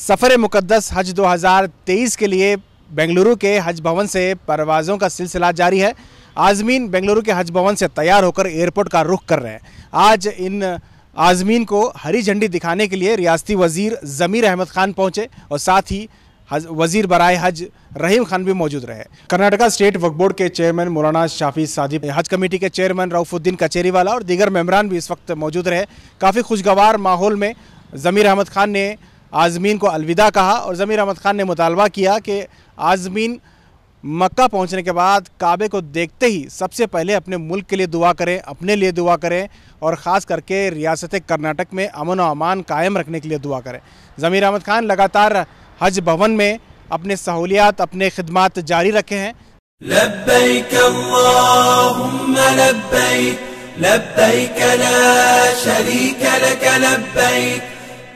सफ़र मुक़दस हज 2023 के लिए बेंगलुरु के हज भवन से परवाज़ों का सिलसिला जारी है। आज़मीन बेंगलुरु के हज भवन से तैयार होकर एयरपोर्ट का रुख कर रहे हैं। आज इन आज़मीन को हरी झंडी दिखाने के लिए रियासती वज़ीर ज़मीर अहमद खान पहुँचे और साथ ही हज, वज़ीर बराए हज रहीम खान भी मौजूद रहे। कर्नाटका स्टेट वक्फ बोर्ड के चेयरमैन मौलाना शाफी सादिब, हज कमेटी के चेयरमैन रऊफुद्दीन कचेरीवाला और दीगर मेम्बरान भी इस वक्त मौजूद रहे। काफ़ी खुशगवार माहौल में ज़मीर अहमद खान ने आज़मीन को अलविदा कहा और ज़मीर अहमद ख़ान ने मुतालबा किया कि आज़मीन मक्का पहुँचने के बाद काबे को देखते ही सबसे पहले अपने मुल्क के लिए दुआ करें, अपने लिए दुआ करें और ख़ास करके रियासत कर्नाटक में अमन व अमान कायम रखने के लिए दुआ करें। ज़मीर अहमद ख़ान लगातार हज भवन में अपने सहूलियात, अपने खदमात जारी रखे हैं।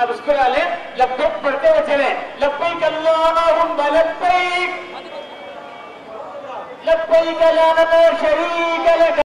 अब उसको डाले लब्बैक पढ़ते हुए चले लब्बैक अल्लाहुम्म लब्बैक लब्बैक ला शरीक लक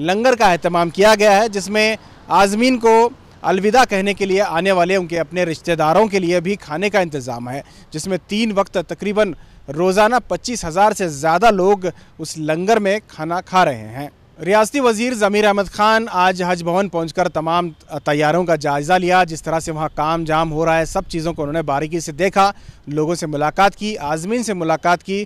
लंगर का अहतमाम किया गया है जिसमें आज़मीन को अलविदा कहने के लिए आने वाले उनके अपने रिश्तेदारों के लिए भी खाने का इंतज़ाम है जिसमें तीन वक्त तकरीबन रोज़ाना पच्चीस हज़ार से ज़्यादा लोग उस लंगर में खाना खा रहे हैं रियासती वज़ीर ज़मीर अहमद ख़ान आज हज भवन पहुंचकर तमाम तैयारों का जायज़ा लिया। जिस तरह से वहाँ काम जाम हो रहा है, सब चीज़ों को उन्होंने बारीकी से देखा, लोगों से मुलाकात की, आजमीन से मुलाकात की।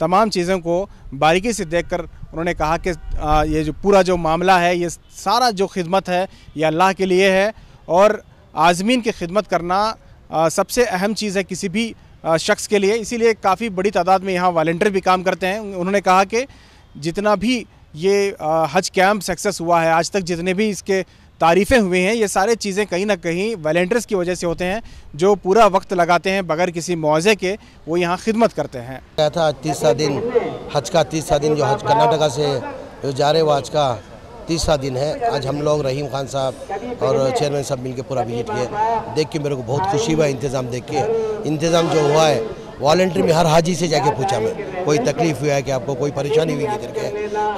तमाम चीज़ों को बारीकी से देखकर उन्होंने कहा कि आ, ये जो पूरा जो मामला है ये सारा जो खिदमत है ये अल्लाह के लिए है और आज़मीन की खिदमत करना आ, सबसे अहम चीज़ है किसी भी शख्स के लिए। इसीलिए काफ़ी बड़ी तादाद में यहाँ वॉल्टियर भी काम करते हैं। उन्होंने कहा कि जितना भी ये हज कैंप सक्सेस हुआ है, आज तक जितने भी इसके तारीफ़ें हुई हैं, ये सारे चीज़ें कहीं ना कहीं वॉल्टियर्स की वजह से होते हैं, जो पूरा वक्त लगाते हैं बगैर किसी मुआवजे के, वो यहाँ खिदमत करते हैं। गया था तीसरा दिन, हज का तीसरा दिन जो हज कर्नाटका से जो जा रहे वो आज का तीसरा दिन है। आज हम लोग रहीम खान साहब और चेयरमैन साहब मिलके पूरा विज़िट किए। देख के मेरे को बहुत खुशी हुआ इंतज़ाम देख के। इंतज़ाम जो हुआ है वॉल्ट्री में हर हाजी से जाके पूछा मैं। कोई तकलीफ़ हुआ है कि आपको, कोई परेशानी हुई करके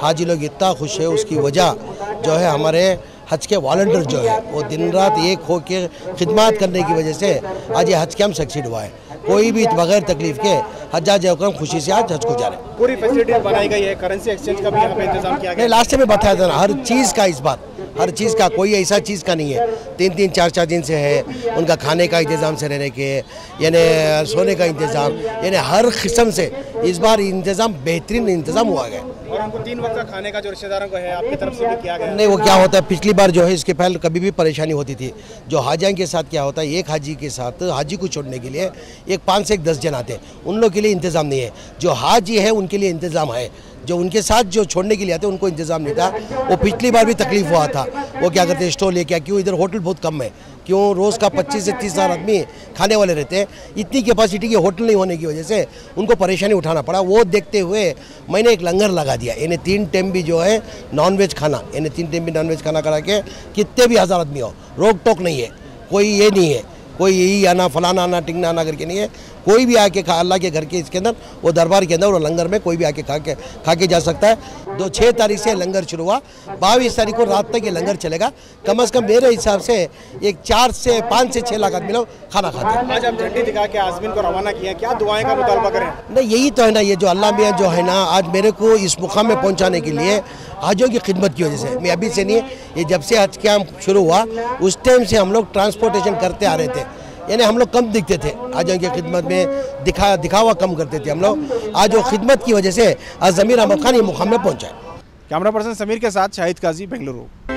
हाजी लोग इतना खुश है, उसकी वजह जो है हमारे हज के वॉल्टियर जो है, वो दिन रात एक हो के खिदमत करने की वजह से आज ये हज कैम्प सक्सीड हुआ है। कोई भी बगैर तकलीफ़ के हजाज अकरम खुशी से आज हज को जा रहे हैं। पूरी फैसिलिटी बनाई गई है करेंसी एक्सचेंज का भी यहाँ पे इंतज़ाम किया नहीं लास्ट में बताया था ना हर चीज़ का इस बार हर चीज़ का कोई ऐसा चीज़ का नहीं है। तीन तीन चार चार दिन से है उनका खाने का इंतज़ाम से रहने के यानी सोने का इंतज़ाम यानी हर किस्म से इस बार इंतज़ाम बेहतरीन इंतज़ाम हुआ गया और हमको तीन वक्त का खाने का जो रिश्तेदारों को है, आपकी तरफ़ से भी किया गया? नहीं, वो क्या होता है, पिछली बार जो है, इसके पहले कभी भी परेशानी होती थी। जो हाजियाँ के साथ क्या होता है, एक हाजी के साथ हाजी को छोड़ने के लिए एक पाँच से एक दस जन आते हैं। उन लोग के लिए इंतज़ाम नहीं है। जो हाजी है, उनके लिए इंतज़ाम है। जो उनके साथ जो छोड़ने के लिए आते उनको इंतज़ाम नहीं था। वो पिछली बार भी तकलीफ़ हुआ था। वो क्या करते स्टोर लेके क्यों इधर होटल बहुत कम है। क्यों रोज़ का 25 से 30 हज़ार आदमी खाने वाले रहते हैं? इतनी कैपेसिटी के होटल नहीं होने की वजह से उनको परेशानी उठाना पड़ा। वो देखते हुए मैंने एक लंगर लगा दिया। यानी तीन टाइम भी जो है नॉनवेज खाना यानी तीन टाइम भी नॉनवेज खाना करा के कितने भी हज़ार आदमी हो रोक टोक नहीं है। कोई ये नहीं है कोई यही आना फलाना आना टिंगना आना करके नहीं है। कोई भी आके खा अल्लाह के घर के इसके अंदर वो दरबार के अंदर वो लंगर में कोई भी आके खा के खा के जा सकता है। दो छः तारीख से लंगर शुरू हुआ। बाईस तारीख को रात तक ये लंगर चलेगा। कम अज़ कम मेरे हिसाब से एक चार से पाँच से छः लाख आदमी लोग खाना खाते हैं। आज आप झंडी दिखा के आजमीन को रवाना किया क्या दुआएँ का मुतालबा करें? नहीं यही तो है ना ये जो अल्लाह मियाँ जो है ना आज मेरे को इस मुकाम में पहुँचाने के लिए हाजियों की खिदमत की वजह से। मैं अभी से नहीं ये जब से हज कैम्प शुरू हुआ उस टाइम से हम लोग ट्रांसपोर्टेशन करते आ रहे थे। यानी हम लोग कम दिखते थे। आज उनकी खिदमत में दिखा दिखावा कम करते थे हम लोग। आज वो खिदमत की वजह से आज ज़मीर अहमद खान ये मुकाम में पहुँचा कैमरा पर्सन समीर के साथ शाहिद काजी, बेंगलुरु।